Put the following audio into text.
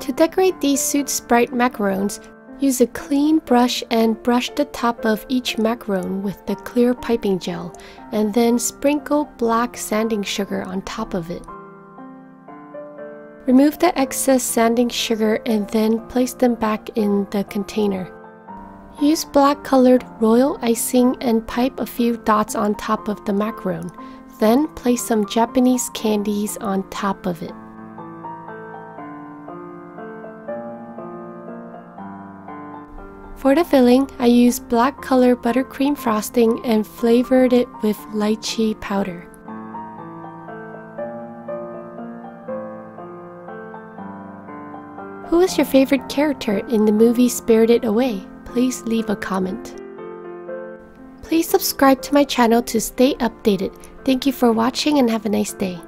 To decorate these Soot Sprite macarons, use a clean brush and brush the top of each macaron with the clear piping gel, and then sprinkle black sanding sugar on top of it. Remove the excess sanding sugar and then place them back in the container. Use black colored royal icing and pipe a few dots on top of the macaron. Then place some Japanese candies on top of it. For the filling, I used black color buttercream frosting and flavored it with lychee powder. Who is your favorite character in the movie Spirited Away? Please leave a comment. Please subscribe to my channel to stay updated. Thank you for watching and have a nice day.